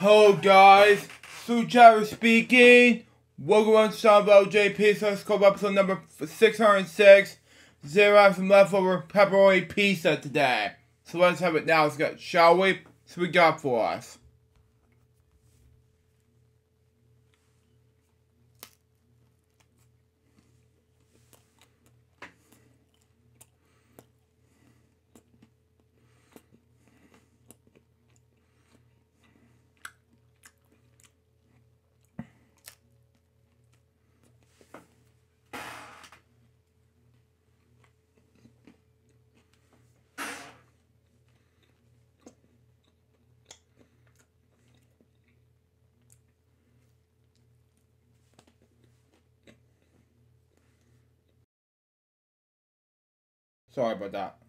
Hello guys, Sucharu speaking. Welcome on Sean JP. So let's go episode number 606. Zero have some leftover pepperoni pizza today. So let's have it now, shall we? So we got for us. Sorry about that.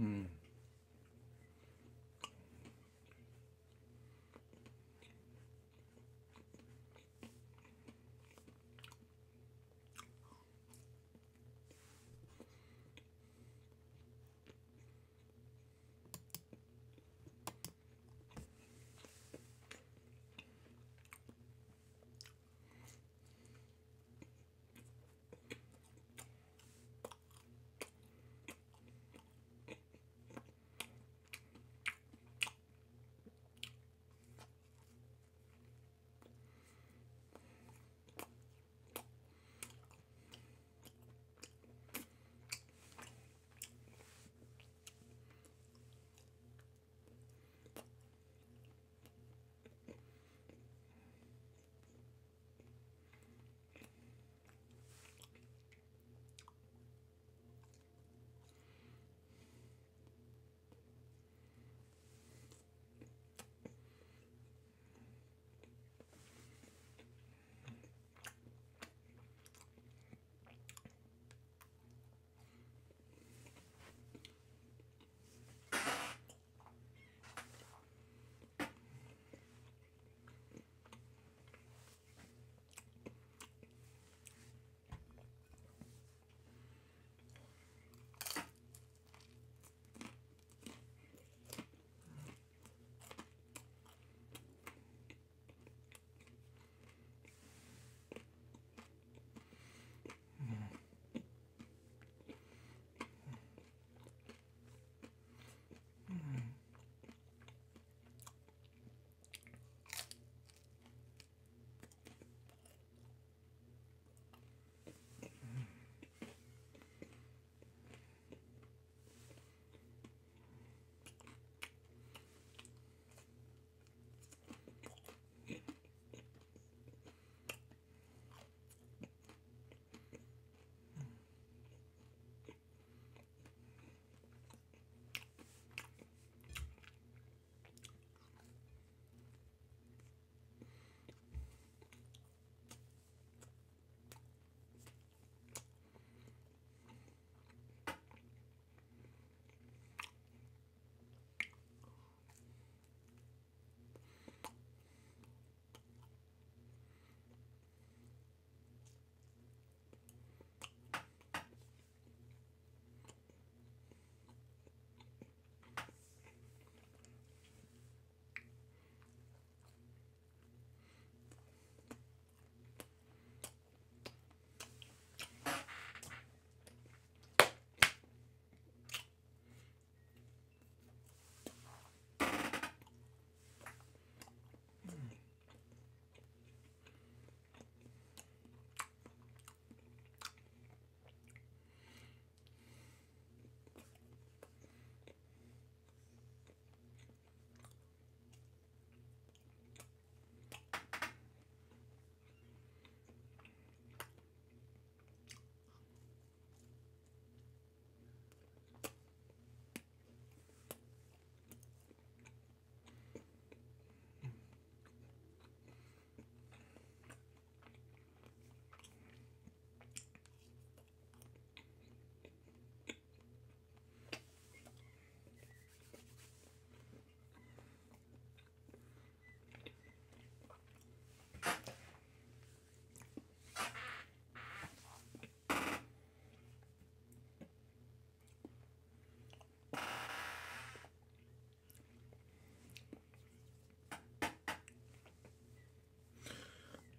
Mm.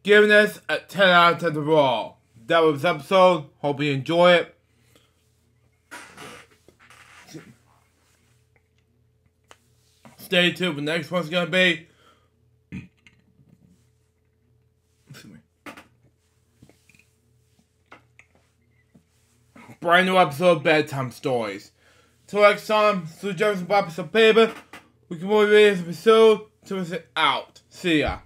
Giving this a 10 out of 10 overall. That was episode. Hope you enjoy it. Stay tuned. The next one's gonna be. Brand new episode of Bedtime Stories. Till next time, Sue Jefferson Bobby some paper. We can move this episode to it out. See ya.